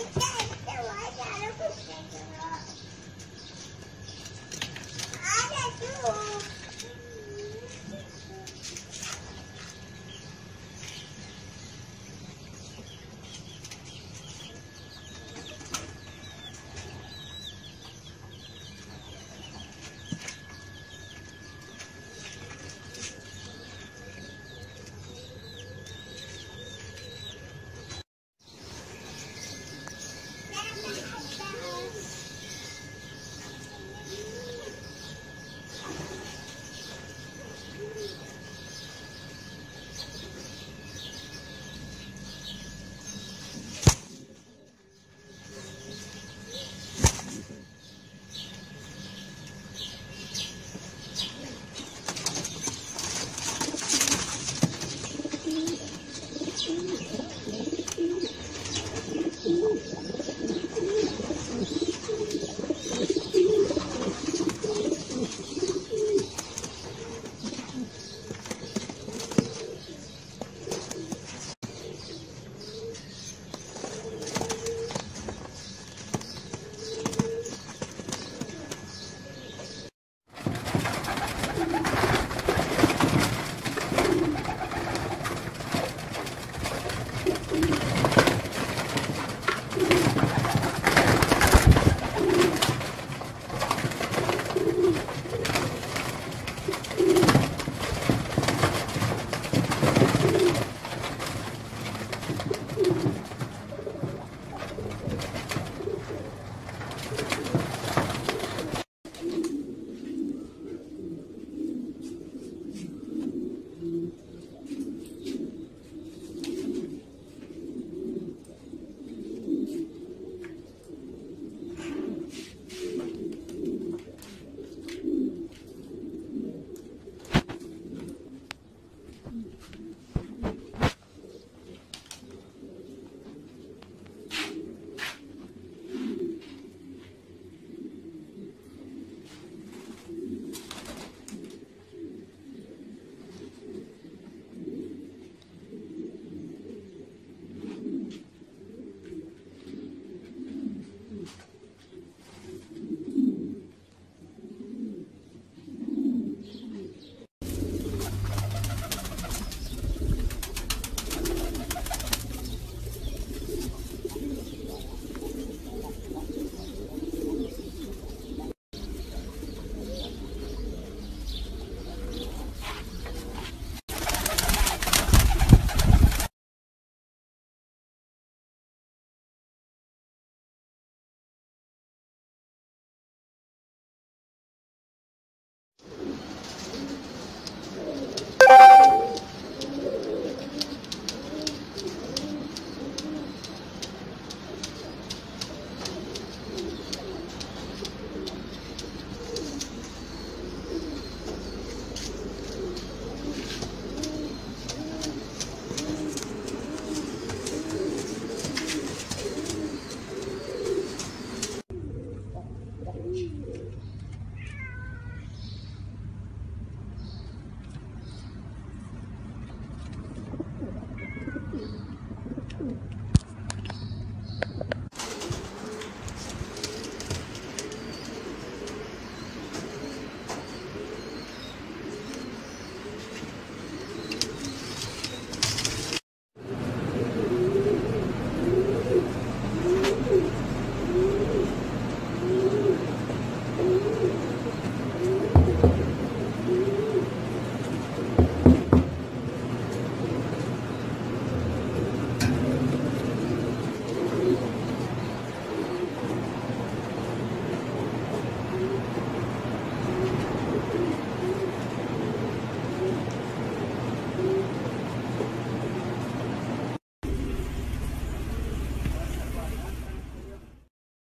Bye.